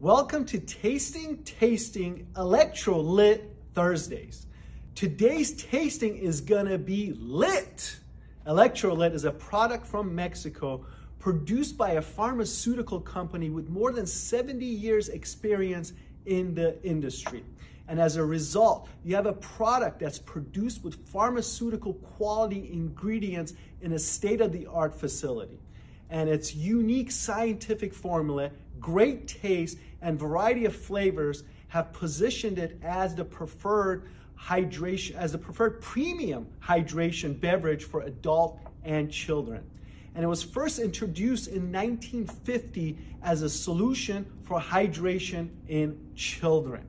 Welcome to Tasting Tasting Electrolit Thursdays. Today's tasting is gonna be lit. Electrolit is a product from Mexico produced by a pharmaceutical company with more than 70 years experience in the industry. And as a result, you have a product that's produced with pharmaceutical quality ingredients in a state of the art facility. And its unique scientific formula great taste, and variety of flavors have positioned it as the preferred hydration, as the preferred premium hydration beverage for adult and children. And it was first introduced in 1950 as a solution for hydration in children.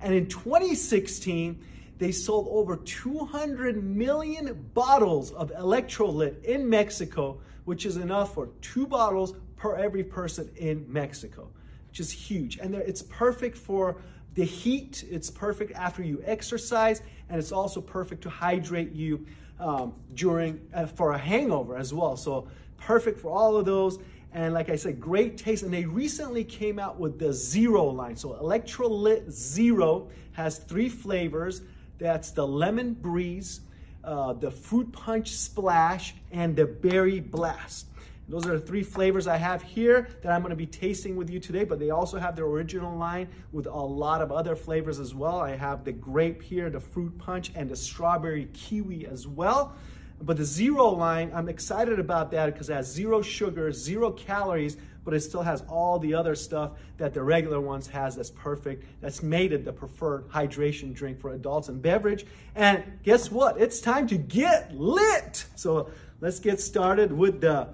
And in 2016, they sold over 200 million bottles of Electrolit in Mexico, which is enough for two bottles per every person in Mexico, which is huge. And it's perfect for the heat, it's perfect after you exercise, and it's also perfect to hydrate you um, during uh, for a hangover as well. So perfect for all of those. And like I said, great taste. And they recently came out with the Zero line. So Electrolit Zero has three flavors. That's the Lemon Breeze, uh, the Fruit Punch Splash, and the Berry Blast. Those are the three flavors I have here that I'm gonna be tasting with you today, but they also have the original line with a lot of other flavors as well. I have the grape here, the fruit punch, and the strawberry kiwi as well. But the zero line, I'm excited about that because it has zero sugar, zero calories, but it still has all the other stuff that the regular ones has that's perfect, that's made it the preferred hydration drink for adults and beverage. And guess what? It's time to get lit. So let's get started with the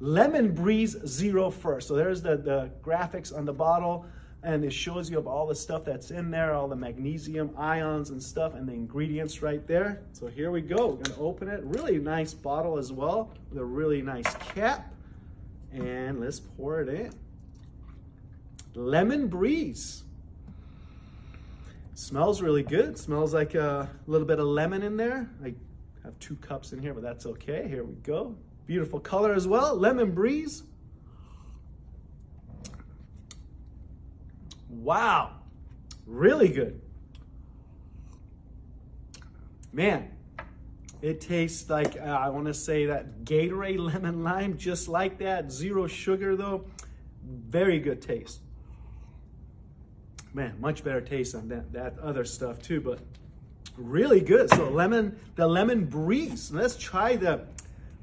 Lemon Breeze Zero first. So there's the, the graphics on the bottle and it shows you of all the stuff that's in there, all the magnesium ions and stuff and the ingredients right there. So here we go, we're gonna open it. Really nice bottle as well with a really nice cap. And let's pour it in. Lemon Breeze. Smells really good. Smells like a little bit of lemon in there. I have two cups in here, but that's okay. Here we go. Beautiful color as well. Lemon Breeze. Wow. Really good. Man, it tastes like, uh, I want to say that Gatorade lemon lime, just like that. Zero sugar though. Very good taste. Man, much better taste than that, that other stuff too, but really good. So lemon, the lemon breeze. Let's try the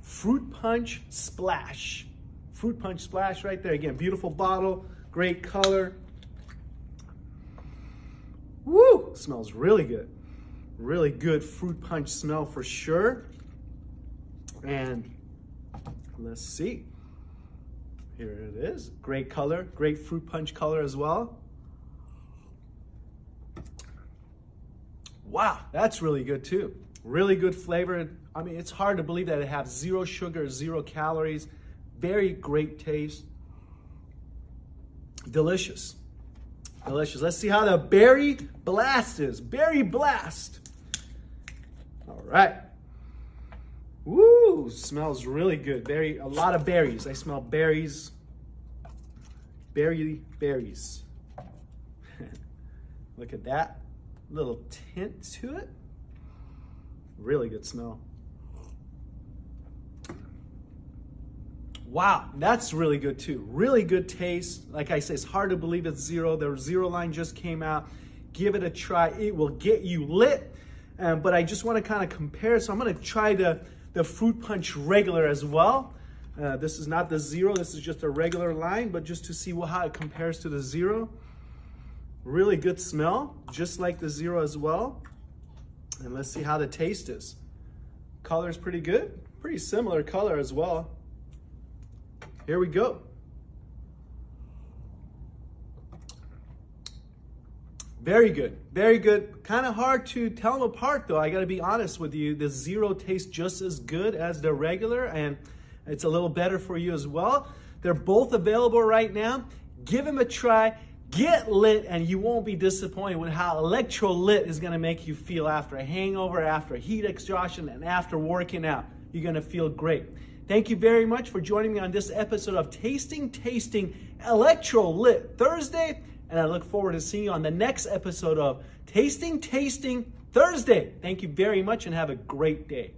Fruit Punch Splash. Fruit Punch Splash right there. Again, beautiful bottle, great color. Woo! Smells really good. Really good fruit punch smell for sure. And let's see. Here it is. Great color, great fruit punch color as well. Wow, that's really good too. Really good flavor. I mean, it's hard to believe that it has zero sugar, zero calories, very great taste. Delicious. Delicious. Let's see how the berry blast is. Berry blast. All right. Woo, smells really good. Very, a lot of berries. I smell berries. Berry berries. Look at that little tint to it. Really good smell. Wow, that's really good too. Really good taste. Like I say, it's hard to believe it's zero. The zero line just came out. Give it a try. It will get you lit. Um, but I just want to kind of compare. So I'm going to try the, the Fruit Punch regular as well. Uh, this is not the zero. This is just a regular line, but just to see how it compares to the zero. Really good smell, just like the zero as well. And let's see how the taste is. Color is pretty good. Pretty similar color as well. Here we go. Very good, very good. Kind of hard to tell them apart though. I gotta be honest with you. The zero tastes just as good as the regular and it's a little better for you as well. They're both available right now. Give them a try. Get lit and you won't be disappointed with how electrolit is going to make you feel after a hangover, after heat exhaustion, and after working out. You're going to feel great. Thank you very much for joining me on this episode of Tasting Tasting Electrolit Thursday. And I look forward to seeing you on the next episode of Tasting Tasting Thursday. Thank you very much and have a great day.